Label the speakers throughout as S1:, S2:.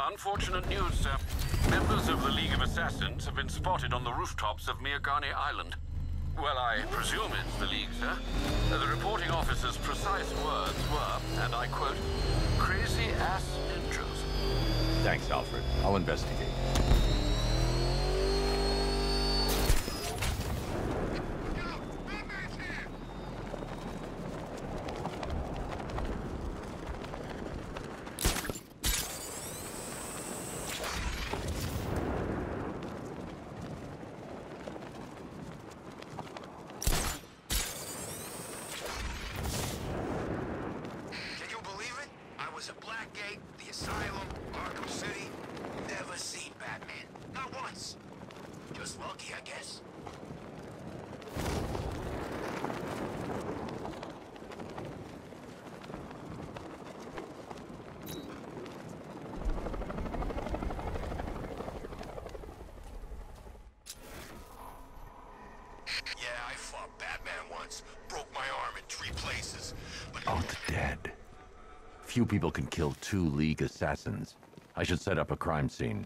S1: Unfortunate news, sir. Members of the League of Assassins have been spotted on the rooftops of Miagani Island. Well, I presume it's the League, sir. The reporting officer's precise words were, and I quote, crazy ass ninjas.
S2: Thanks, Alfred. I'll investigate.
S3: Can you believe it? I was at Blackgate, the Asylum, Arkham City. Never seen Batman. Not once. Just lucky, I guess. Yeah, I fought Batman once. Broke my arm in three places. But
S2: Oh, the dead. Few people can kill two League assassins. I should set up a crime scene.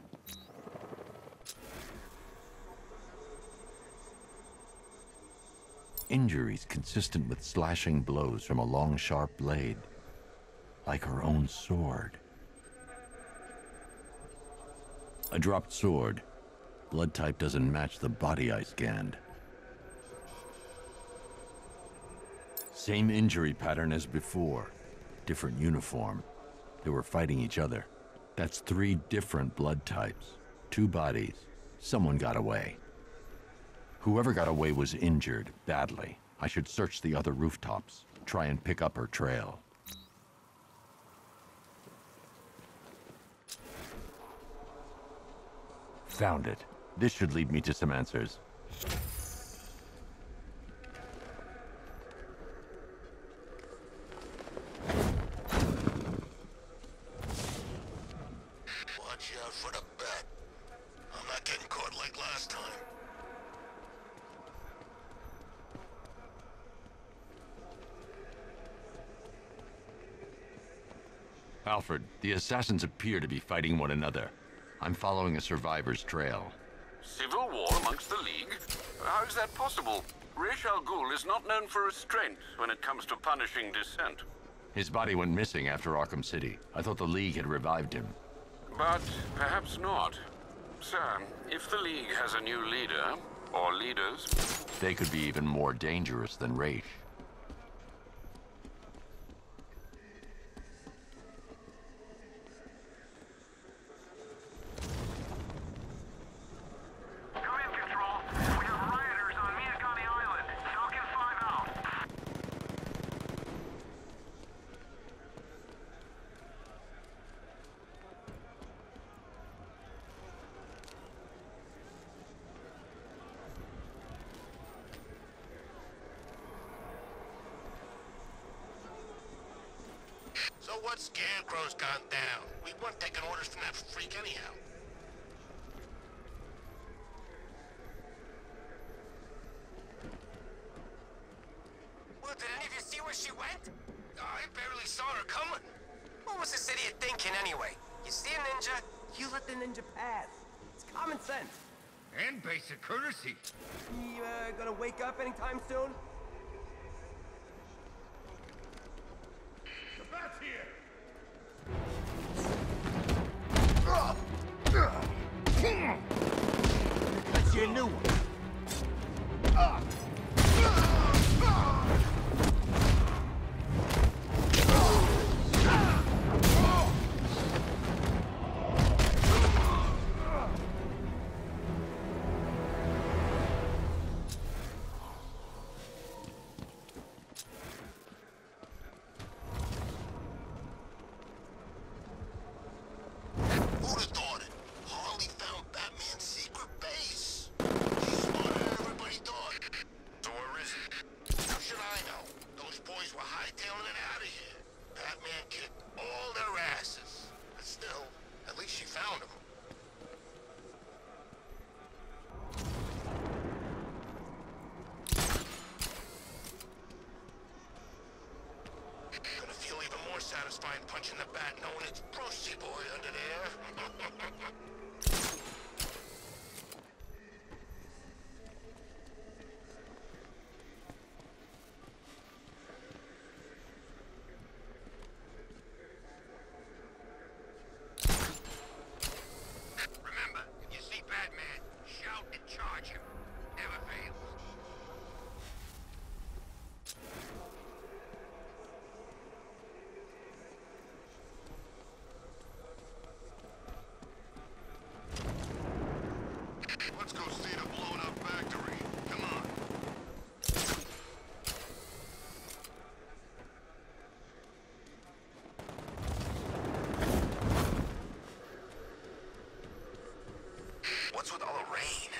S2: Injuries consistent with slashing blows from a long, sharp blade. Like her own sword. A dropped sword. Blood type doesn't match the body I scanned. Same injury pattern as before. Different uniform. They were fighting each other. That's three different blood types. Two bodies. Someone got away. Whoever got away was injured, badly. I should search the other rooftops. Try and pick up her trail. Found it. This should lead me to some answers.
S3: Watch out for the bat. I'm not getting caught like last time.
S2: Alfred, the assassins appear to be fighting one another. I'm following a survivor's trail.
S1: Civil war amongst the League? How is that possible? Ra's al Ghul is not known for restraint when it comes to punishing dissent.
S2: His body went missing after Arkham City. I thought the League had revived him.
S1: But perhaps not. Sir, if the League has a new leader, or leaders,
S2: They could be even more dangerous than Ra's.
S4: Come in, Control. We have rioters on Miagani Island. Falcon 5 out.
S3: So what Scarecrow's gone down? We weren't taking orders from that freak anyhow.
S5: Well, did any of you see where she went?
S3: I barely saw her coming.
S5: What was this idiot thinking anyway? You see a ninja, you let the ninja pass. It's common sense.
S3: And basic courtesy.
S5: He uh, gonna wake up anytime soon?
S3: Punching the bat knowing it's Brucey boy under there. Remember, if you see Batman, shout and charge him. Never fails. Let's go see the blown up factory. Come on. What's with all the rain?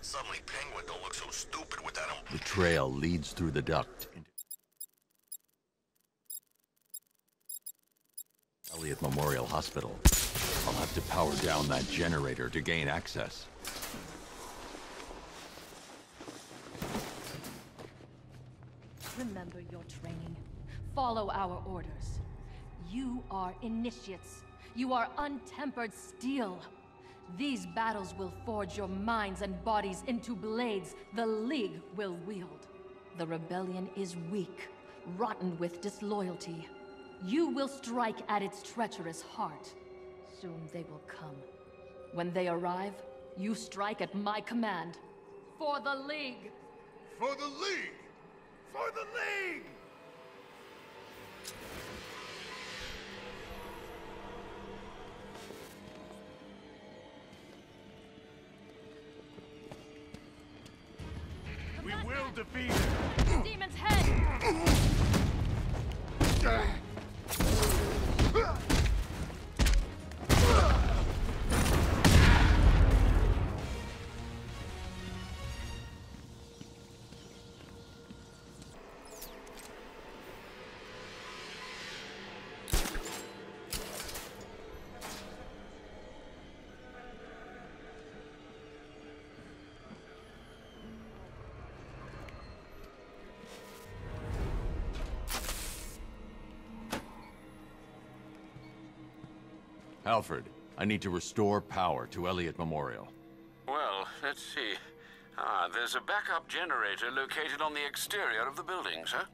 S3: Suddenly Penguin don't look so stupid with that
S2: The trail leads through the duct into Elliott Memorial Hospital. I'll have to power down that generator to gain access.
S6: Remember your training. Follow our orders. You are initiates. You are untempered steel. These battles will forge your minds and bodies into blades the League will wield. The rebellion is weak, rotten with disloyalty. You will strike at its treacherous heart. Soon they will come. When they arrive, you strike at my command. For the League!
S3: For the League! For the League!
S4: We will defeat it.
S6: Demon's Head!
S2: Alfred, I need to restore power to Elliott Memorial.
S1: Well, let's see. Ah, there's a backup generator located on the exterior of the building, sir.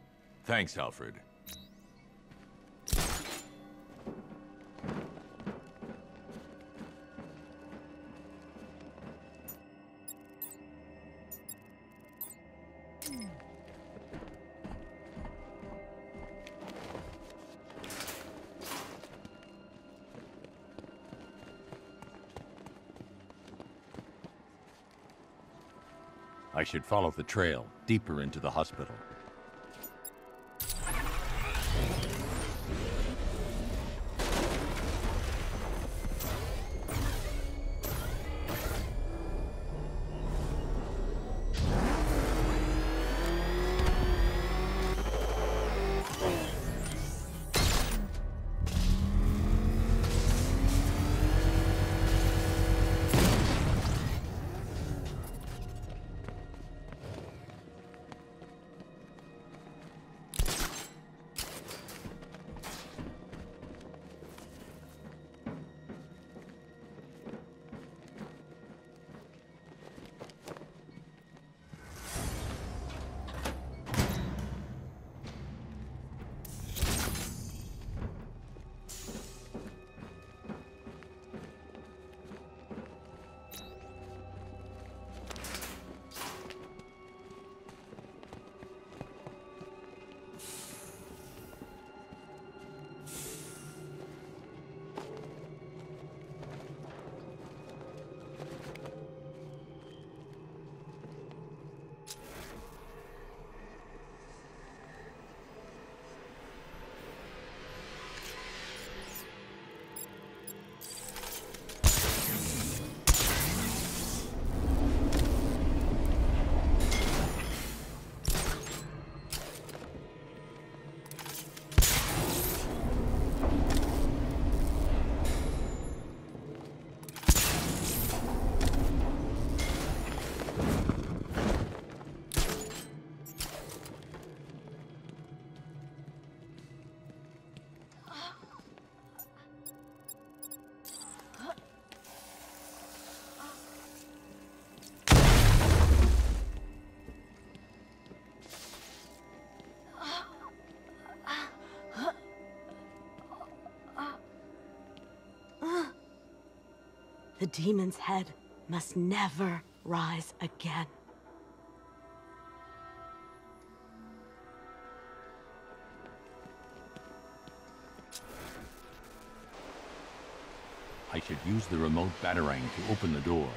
S2: Thanks, Alfred. I should follow the trail deeper into the hospital.
S7: The demon's head must never rise again.
S2: I should use the remote batarang to open the door.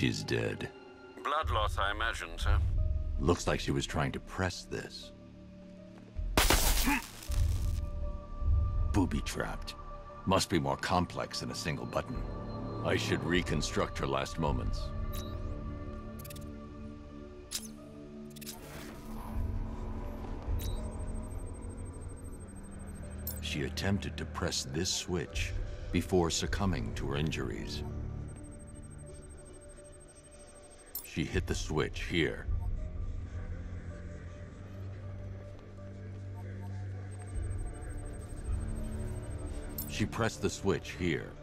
S2: She's dead.
S1: Blood loss, I imagine, sir.
S2: Looks like she was trying to press this. Booby-trapped. Must be more complex than a single button. I should reconstruct her last moments. She attempted to press this switch before succumbing to her injuries. She hit the switch here. She pressed the switch here.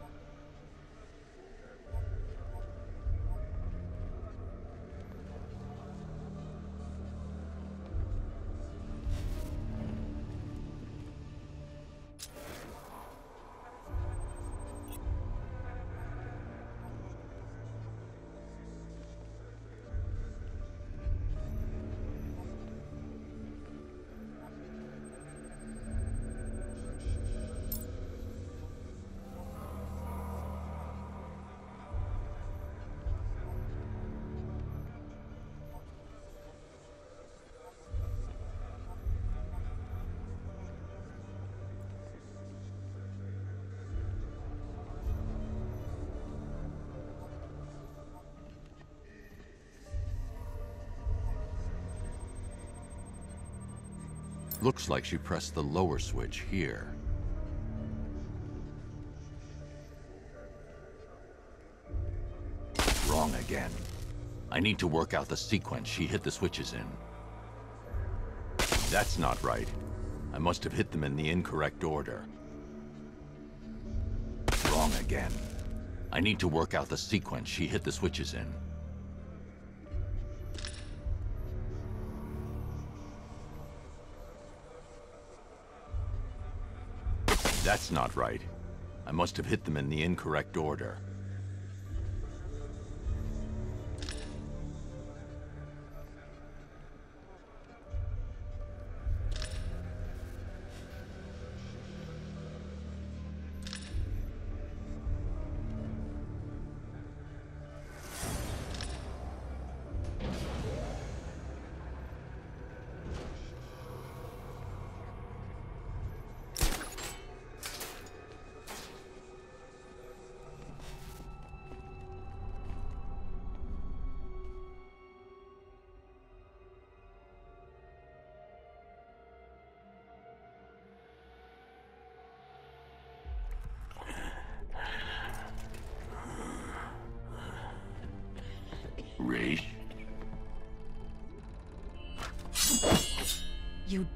S2: Looks like she pressed the lower switch here. Wrong again. I need to work out the sequence she hit the switches in. That's not right. I must have hit them in the incorrect order. Wrong again. I need to work out the sequence she hit the switches in. That's not right. I must have hit them in the incorrect order.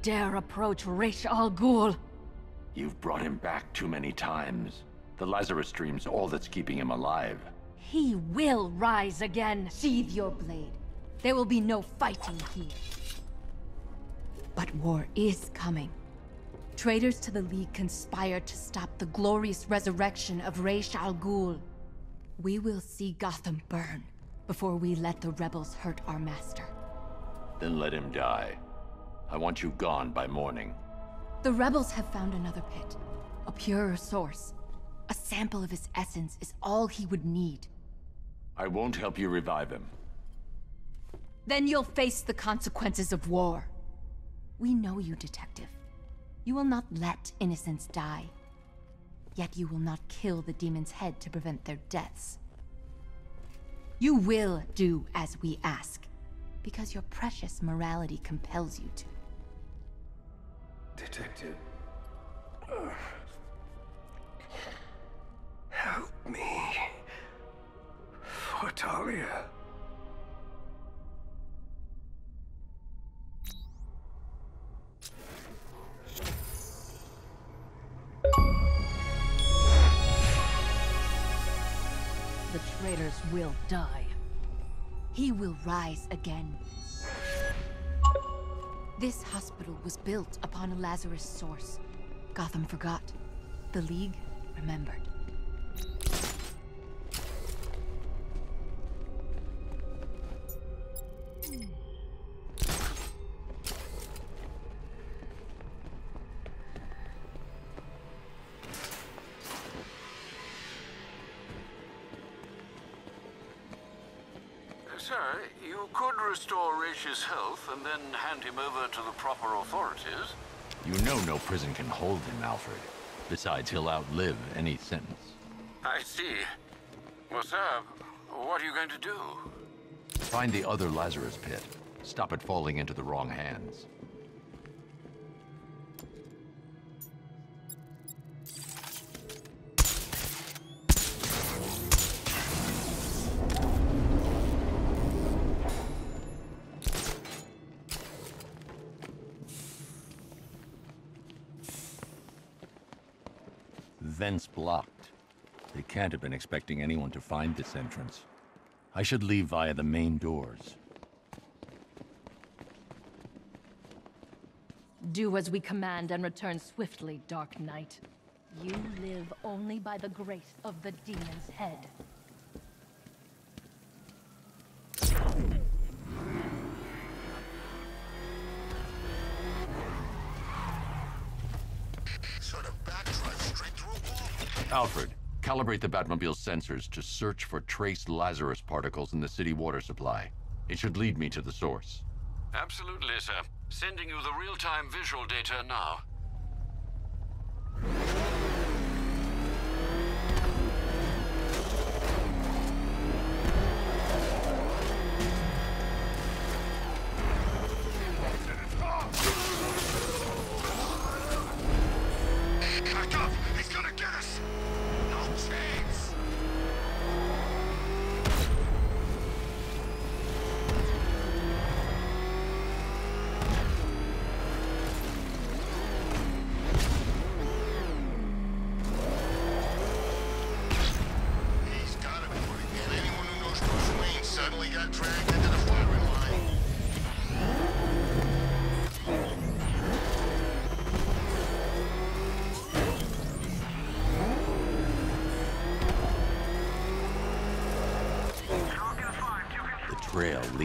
S8: Dare approach Ra's al Ghul?
S2: You've brought him back too many times. The Lazarus Dream's all that's keeping him alive.
S8: He will rise again. Sheathe your blade. There will be no fighting here. But war is coming. Traitors to the League conspire to stop the glorious resurrection of Ra's al Ghul. We will see Gotham burn before we let the rebels hurt our master.
S2: Then let him die. I want you gone by morning.
S8: The rebels have found another pit. A purer source. A sample of his essence is all he would need.
S2: I won't help you revive him.
S8: Then you'll face the consequences of war. We know you, Detective. You will not let innocents die. Yet you will not kill the demon's head to prevent their deaths. You will do as we ask, because your precious morality compels you to.
S9: Detective. Help me. For Talia.
S8: The traitors will die. He will rise again. This hospital was built upon a Lazarus source. Gotham forgot. The League remembered.
S1: You
S2: know no prison can hold him, Alfred. Besides, he'll outlive any sentence.
S1: I see. Well, sir, what are you going to do?
S2: Find the other Lazarus pit. Stop it falling into the wrong hands. Vents blocked. They can't have been expecting anyone to find this entrance. I should leave via the main doors.
S8: Do as we command and return swiftly, Dark Knight. You live only by the grace of the demon's head.
S2: Alfred, calibrate the Batmobile's sensors to search for trace Lazarus particles in the city water supply. It should lead me to the source.
S1: Absolutely, sir. Sending you the real-time visual data now.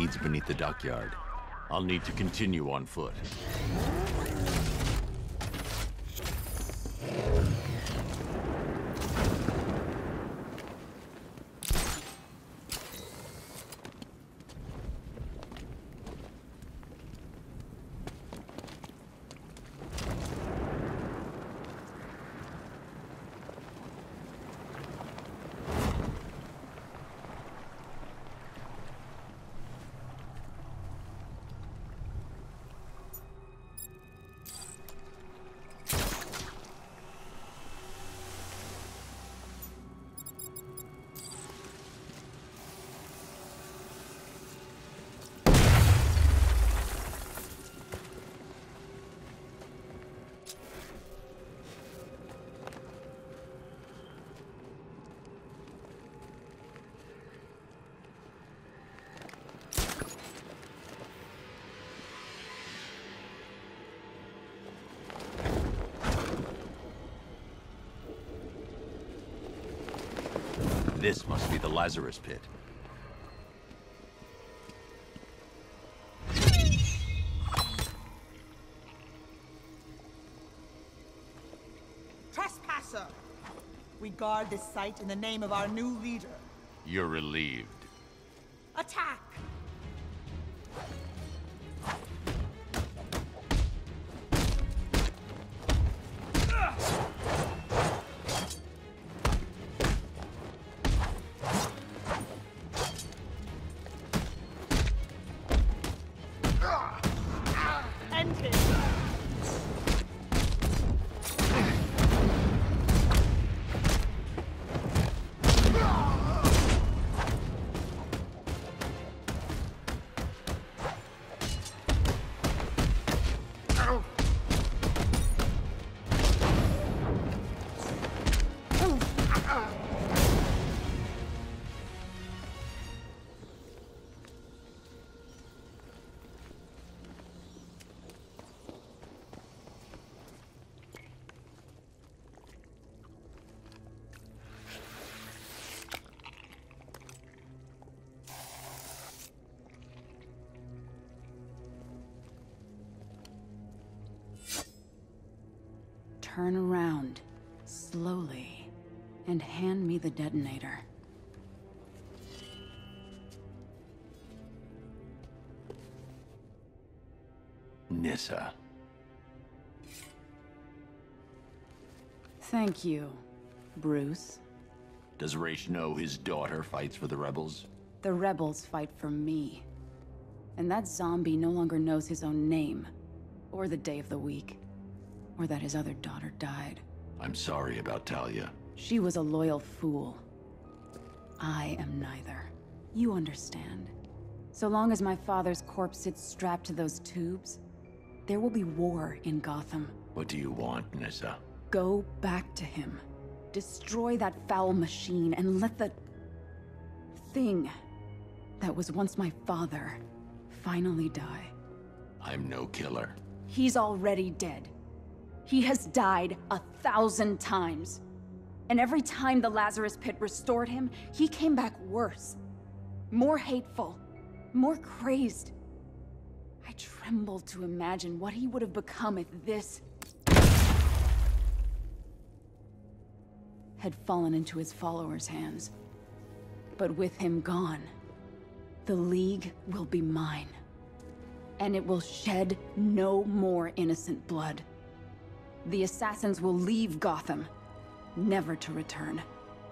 S2: Leads beneath the dockyard. I'll need to continue on foot. This must be the Lazarus Pit.
S10: Trespasser! We guard this site in the name of our new leader.
S2: You're relieved.
S10: Attack!
S11: Turn around, slowly, and hand me the detonator.
S2: Nissa.
S11: Thank you, Bruce.
S2: Does Ra's know his daughter fights for the rebels?
S11: The rebels fight for me. And that zombie no longer knows his own name, or the day of the week, or that his other daughter died.
S2: I'm sorry about Talia.
S11: She was a loyal fool. I am neither. You understand. So long as my father's corpse sits strapped to those tubes, there will be war in Gotham.
S2: What do you want, Nissa?
S11: Go back to him. Destroy that foul machine and let the... thing that was once my father finally die.
S2: I'm no killer.
S11: He's already dead. He has died a thousand times. And every time the Lazarus Pit restored him, he came back worse. More hateful. More crazed. I tremble to imagine what he would have become if this... had fallen into his followers' hands. But with him gone, the League will be mine. And it will shed no more innocent blood. The assassins will leave Gotham, never to return.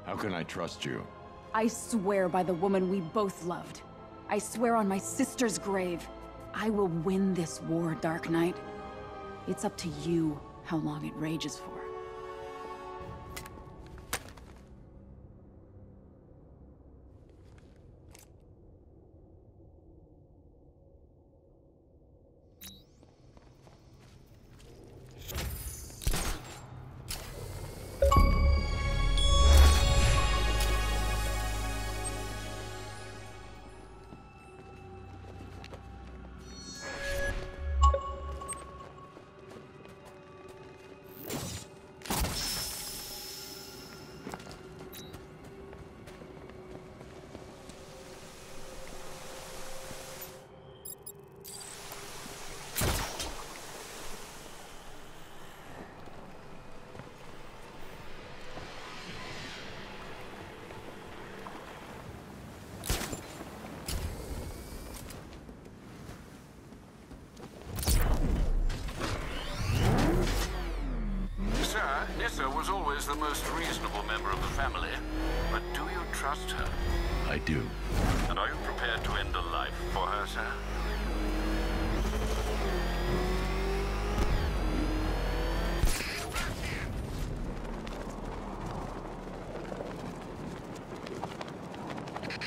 S2: How can I trust you?
S11: I swear by the woman we both loved. I swear on my sister's grave. I will win this war, Dark Knight. It's up to you how long it rages for.
S1: Family. But do you trust her?
S2: I do.
S1: And are you prepared to end a life for her, sir?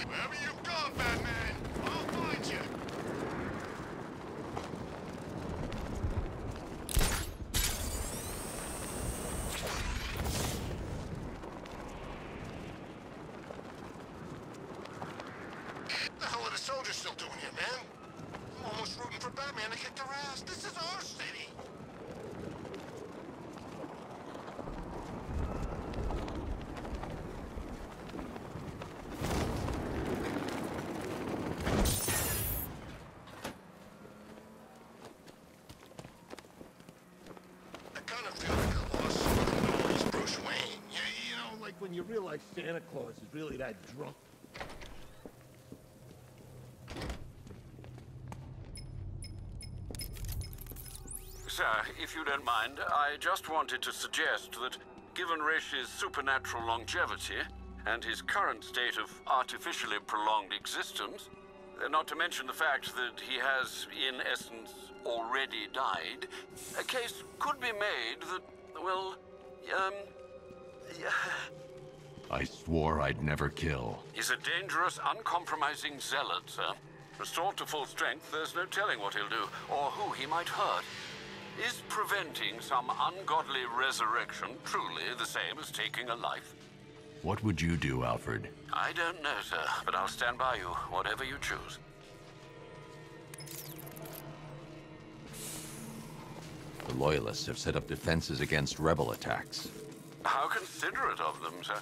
S3: Wherever you've gone, Batman, I'll find you. The hell are the soldiers still doing here, man? I'm almost rooting for Batman to kick their ass. This is our city.
S9: Realize Santa Claus is really that drunk.
S1: Sir, if you don't mind, I just wanted to suggest that given Resh's supernatural longevity and his current state of artificially prolonged existence, not to mention the fact that he has, in essence, already died, a case could be made that, well, um,
S2: I swore I'd never kill.
S1: He's a dangerous, uncompromising zealot, sir. Restored to full strength, there's no telling what he'll do, or who he might hurt. Is preventing some ungodly resurrection truly the same as taking a life?
S2: What would you do, Alfred?
S1: I don't know, sir, but I'll stand by you, whatever you choose.
S2: The Loyalists have set up defenses against rebel attacks.
S1: How considerate of them, sir.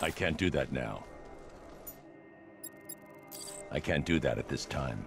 S2: I can't do that now. I can't do that at this time.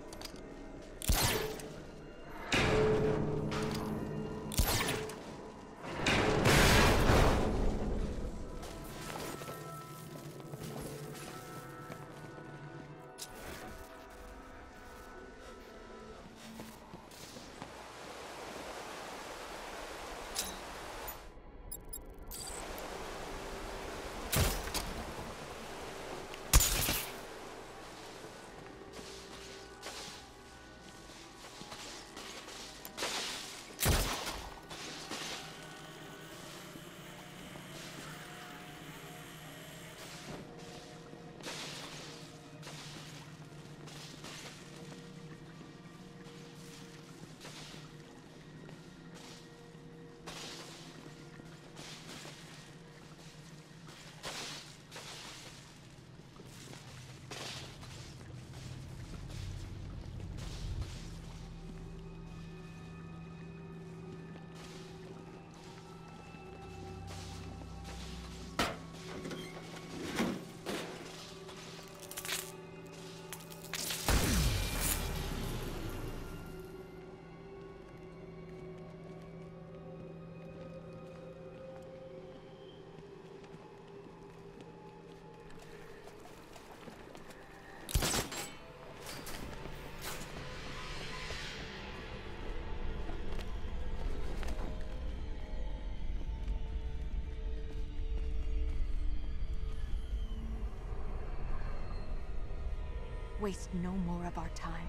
S8: Waste no more of our time.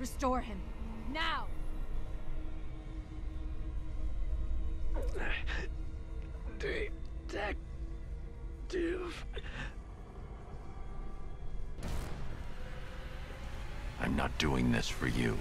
S8: Restore him. Now!
S9: Detective.
S2: I'm not doing this for you.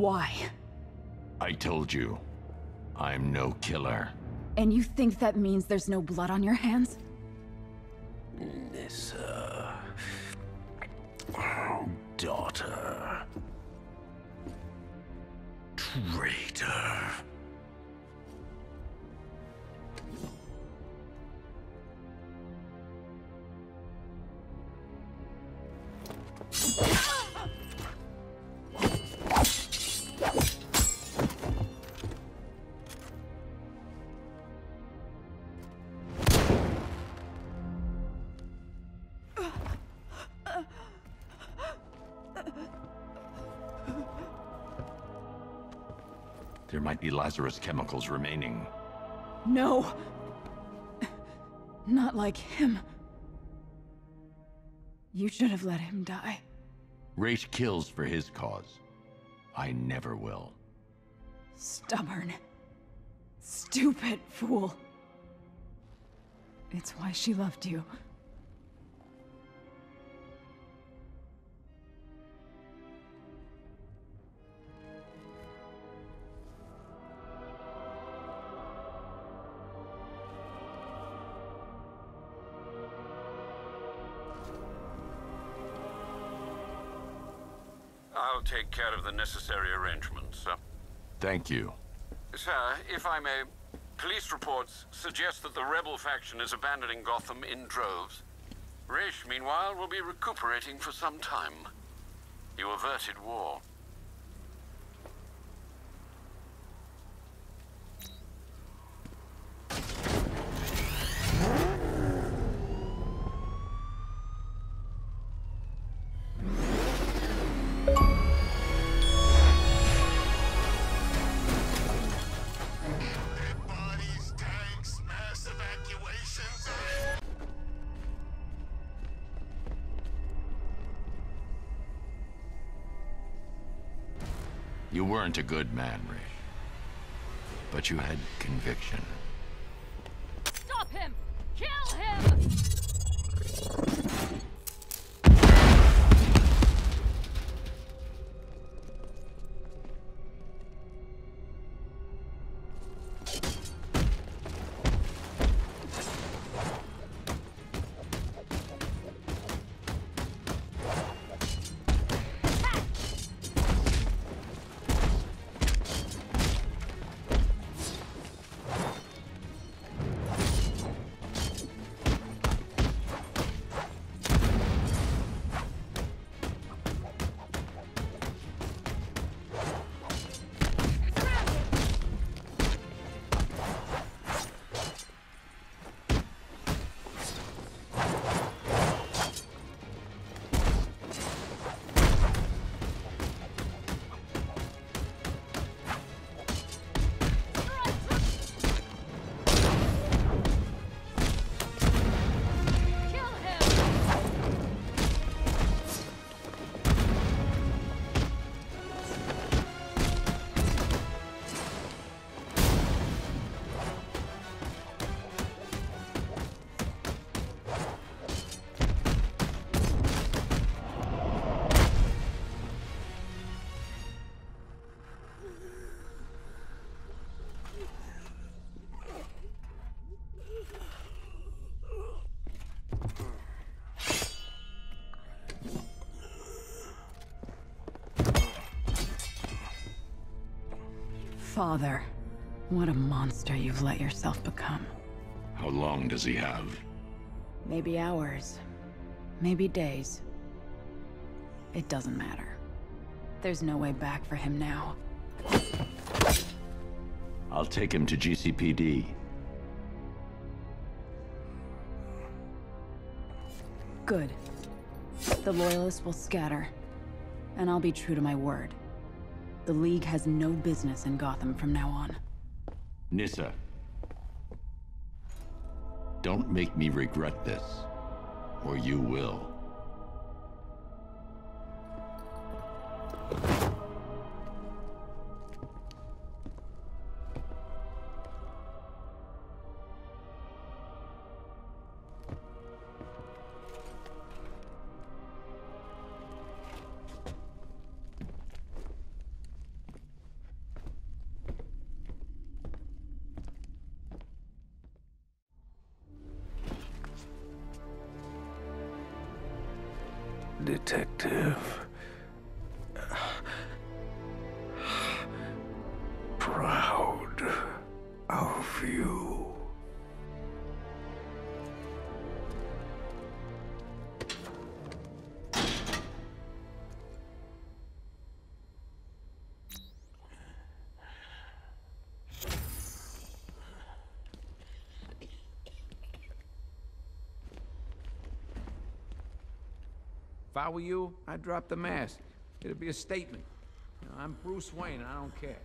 S11: Why?
S2: I told you. I'm no killer.
S11: And you think that means there's no blood on your hands?
S9: Nyssa. Uh,
S2: oh, daughter. Traitor. Lazarus chemicals remaining.
S11: No! Not like him. You should have let him die.
S2: Ra's kills for his cause. I never will.
S11: Stubborn. Stupid fool. It's why she loved you.
S1: I'll take care of the necessary arrangements, sir.
S2: Thank you.
S1: Sir, if I may, police reports suggest that the rebel faction is abandoning Gotham in droves. Ra's, meanwhile, will be recuperating for some time. You averted war.
S2: You weren't a good man, Ra's. But you had conviction.
S11: Father, what a monster you've let yourself become.
S2: How long does he have?
S11: Maybe hours. Maybe days. It doesn't matter. There's no way back for him now.
S2: I'll take him to GCPD.
S11: Good. The Loyalists will scatter. And I'll be true to my word. The League has no business in Gotham from now on.
S2: Nyssa. Don't make me regret this. Or you will.
S12: I were you, I'd drop the mask. It'd be a statement. You know, I'm Bruce Wayne, and I don't care.